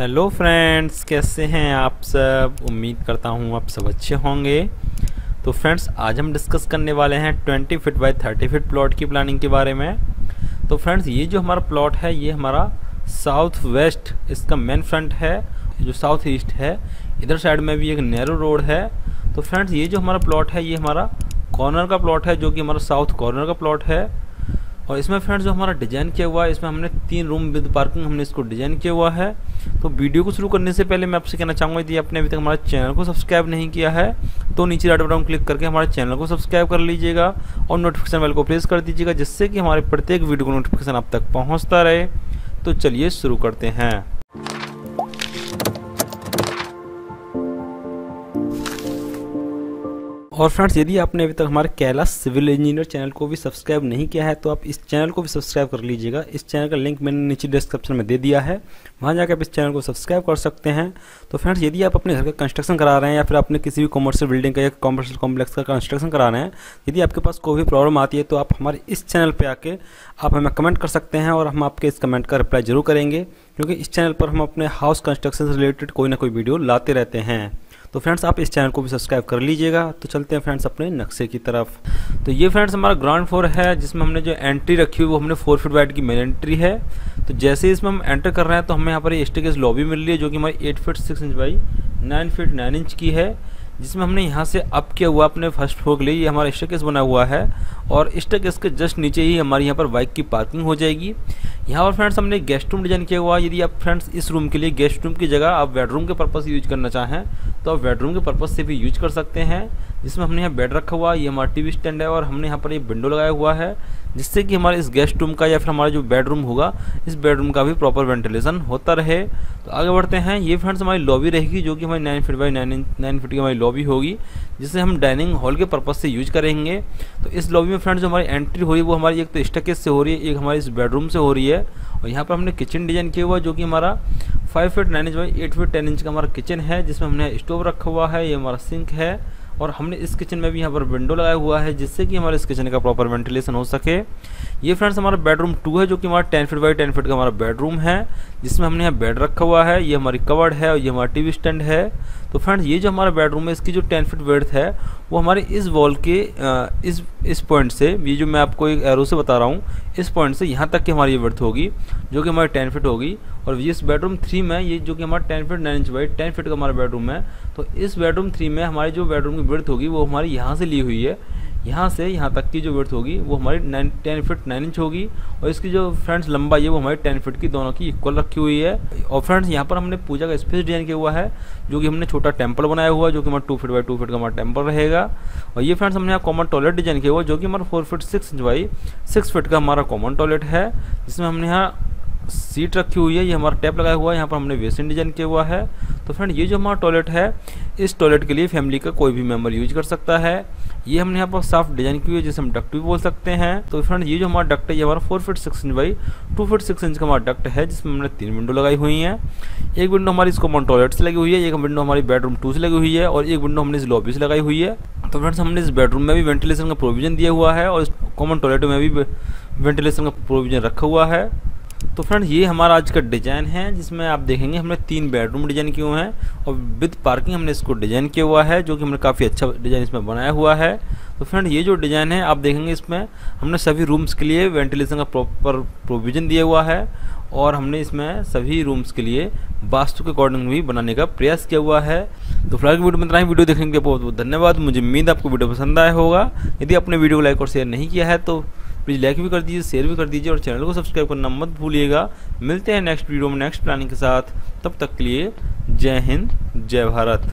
Hello friends कैसे हैं आप सब? उम्मीद करता हूँ आप सब अच्छे होंगे। तो फ्रेंड्स आज हम डिस्कस करने वाले हैं 20 फीट बाय 30 फीट प्लॉट की प्लानिंग के बारे में। तो फ्रेंड्स ये जो हमारा प्लॉट है, ये हमारा साउथ वेस्ट इसका मेन फ्रंट है, जो साउथ ईस्ट है, इधर साइड में भी एक नैरो रोड है। तो फ्रेंड्स ये जो हमारा प्लॉट है, ये हमारा कॉर्नर का प्लॉट है, जो कि हमारा साउथ कॉर्नर का प्लॉट है। और इसमें फ्रेंड्स जो हमारा डिज़ाइन किया हुआ है, इसमें हमने तीन रूम विद पार्किंग हमने इसको डिज़ाइन किया हुआ है। तो वीडियो को शुरू करने से पहले मैं आपसे कहना चाहूँगा, यदि आपने अभी तक हमारे चैनल को सब्सक्राइब नहीं किया है तो नीचे रेड बटन क्लिक करके हमारे चैनल को सब्सक्राइब कर लीजिएगा और नोटिफिकेशन बेल को प्रेस कर दीजिएगा, जिससे कि हमारे प्रत्येक वीडियो को नोटिफिकेशन आप तक पहुँचता रहे। तो चलिए शुरू करते हैं। और फ्रेंड्स, यदि आपने अभी तक हमारे कैलाश सिविल इंजीनियर चैनल को भी सब्सक्राइब नहीं किया है तो आप इस चैनल को भी सब्सक्राइब कर लीजिएगा। इस चैनल का लिंक मैंने नीचे डिस्क्रिप्शन में दे दिया है। वहाँ जाकर आप इस चैनल को सब्सक्राइब कर सकते हैं। तो फ्रेंड्स, यदि आप अपने घर का कंस्ट्रक्शन करा रहे हैं या फिर अपने किसी भी कॉमर्शियल बिल्डिंग का या कॉमर्शियल कॉम्प्लेक्स का कंस्ट्रक्शन करा रहे हैं, यदि आपके पास कोई भी प्रॉब्लम आती है तो आप हमारे इस चैनल पर आके आप हमें कमेंट कर सकते हैं और हम आपके इस कमेंट का रिप्लाई ज़रूर करेंगे, क्योंकि इस चैनल पर हम अपने हाउस कंस्ट्रक्शन से रिलेटेड कोई ना कोई वीडियो लाते रहते हैं। तो फ्रेंड्स, आप इस चैनल को भी सब्सक्राइब कर लीजिएगा। तो चलते हैं फ्रेंड्स अपने नक्शे की तरफ़। तो ये फ्रेंड्स हमारा ग्राउंड फ्लोर है, जिसमें हमने जो एंट्री रखी हुई, वो हमने फोर फीट वाइड की मेन एंट्री है। तो जैसे ही इसमें हम एंटर कर रहे हैं तो हमें यहाँ पर स्टेकेज लॉबी मिल रही है, जो कि हमारी eight feet six inch by nine feet nine inch की है, जिसमें हमने यहाँ से अप किया हुआ अपने फ़र्स्ट फ्लोर के लिए। ये हमारा स्टेकेस बना हुआ है और स्टेकेस के जस्ट नीचे ही हमारी यहाँ पर बाइक की पार्किंग हो जाएगी। यहाँ पर फ्रेंड्स हमने गेस्ट रूम डिज़ाइन किया हुआ यदि आप फ्रेंड्स इस रूम के लिए गेस्ट रूम की जगह आप बेडरूम के पर्पज़ यूज़ करना चाहें तो आप बेडरूम के पर्पज़ से भी यूज़ कर सकते हैं, जिसमें हमने यहाँ बेड रखा हुआ है ये हमारा टीवी स्टैंड है और हमने यहाँ पर ये विंडो लगाया हुआ है, जिससे कि हमारे इस गेस्ट रूम का या फिर हमारा जो बेडरूम होगा, इस बेडरूम का भी प्रॉपर वेंटिलेशन होता रहे। तो आगे बढ़ते हैं, ये फ्रेंड्स हमारी लॉबी रहेगी, जो कि हमारी nine feet by nine nine feet की हमारी लॉबी होगी, जिसे हम डाइनिंग हॉल के पर्पज़ से यूज़ करेंगे। तो इस लॉबी में फ्रेंड्स जो हमारी एंट्री हो रही है, वो हमारी एक तो स्टकेज से हो रही है, एक हमारी इस बेडरूम से हो रही है, और यहाँ पर हमने किचन डिज़ाइन किया हुआ, जो कि हमारा five feet nine inch by eight feet ten inch का हमारा किचन है, जिसमें हमने स्टोव रखा हुआ है, ये हमारा सिंक है, और हमने इस किचन में भी यहाँ पर विंडो लगाया हुआ है, जिससे कि हमारे इस किचन का प्रॉपर वेंटिलेशन हो सके। ये फ्रेंड्स हमारा बेडरूम टू है, जो कि हमारा ten feet by ten feet का हमारा बेडरूम है। जिसमें हमने यहाँ बेड रखा हुआ है, ये हमारी कवर्ड है और ये हमारा टीवी स्टैंड है। तो फ्रेंड्स ये जो हमारा बेडरूम है इसकी जो टेन फीट वेड्थ है, वो हमारे इस वॉल के इस इस पॉइंट से, ये जो मैं आपको एक एरो से बता रहा हूँ, इस पॉइंट से यहाँ तक की हमारी ये वर्थ होगी, जो कि हमारी टेन फीट होगी। और ये इस बेडरूम थ्री में, ये जो कि हमारा ten feet nine inch by ten feet का हमारा बेडरूम है तो इस बेडरूम थ्री में हमारी जो बेडरूम की वर्थ होगी, वो हमारी यहाँ से ली हुई है। यहाँ से यहाँ तक की जो वर्थ होगी, वो हमारी nine ten feet nine inch होगी और इसकी जो फ्रेंड्स लंबाई है, वो हमारी टेन फीट की दोनों की इक्वल रखी हुई है। और फ्रेंड्स यहाँ पर हमने पूजा का स्पेस डिज़ाइन किया हुआ है, जो कि हमने छोटा टेंपल बनाया हुआ है, जो कि हमारा two feet by two feet का हमारा टेंपल रहेगा। और ये फ्रेंड्स हमने यहाँ कॉमन टॉयलेट डिज़ाइन किया हुआ जो कि हमारा four feet six inch by six feet का हमारा कॉमन टॉयलेट है, जिसमें हमने यहाँ सीट रखी हुई है, ये हमारा टैप लगाया हुआ है, यहाँ पर हमने वेसिन डिज़ाइन किया हुआ है। तो फ्रेंड, ये जो हमारा टॉयलेट है, इस टॉयलेट के लिए फैमिली का कोई भी मेंबर यूज़ कर सकता है। ये हमने यहाँ पर साफ़ डिज़ाइन की हुई है, जिसे हम डक्ट भी बोल सकते हैं। तो फ्रेंड, ये जो हमारा डक्ट है, ये हमारा four feet six inch by two feet six inch का हमारा डक्ट है, जिसमें हमने तीन विंडो लगाई हुई है। एक विंडो हमारी इसको कॉमन टॉयलेट से लगी हुई है, एक विंडो हमारी बेडरूम टू से लगी हुई है, और एक विंडो हमने इस लॉबी से लगाई हुई है। तो फ्रेंड्स, हमने इस बेडरूम में भी वेंटिलेशन का प्रोविज़न दिया हुआ है, और इस कॉमन टॉयलेट में भी वेंटिलेशन का प्रोविज़न रखा हुआ है। तो फ्रेंड, ये हमारा आज का डिज़ाइन है, जिसमें आप देखेंगे हमने तीन बेडरूम डिज़ाइन किए हुए हैं और विद पार्किंग हमने इसको डिज़ाइन किया हुआ है, जो कि हमने काफ़ी अच्छा डिज़ाइन इसमें बनाया हुआ है। तो फ्रेंड, ये जो डिज़ाइन है, आप देखेंगे इसमें हमने सभी रूम्स के लिए वेंटिलेशन का प्रॉपर प्रोविज़न दिया हुआ है और हमने इसमें सभी रूम्स के लिए वास्तु के अकॉर्डिंग भी बनाने का प्रयास किया हुआ है। तो फ़िलहाल की वीडियो में इतना ही। वीडियो देखने के लिए बहुत बहुत धन्यवाद। मुझे उम्मीद आपको वीडियो पसंद आया होगा। यदि आपने वीडियो को लाइक और शेयर नहीं किया है तो प्लीज़ लाइक भी कर दीजिए शेयर भी कर दीजिए और चैनल को सब्सक्राइब करना मत भूलिएगा। मिलते हैं नेक्स्ट वीडियो में नेक्स्ट प्लानिंग के साथ। तब तक के लिए जय हिंद, जय भारत।